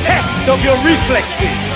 test of your reflexes.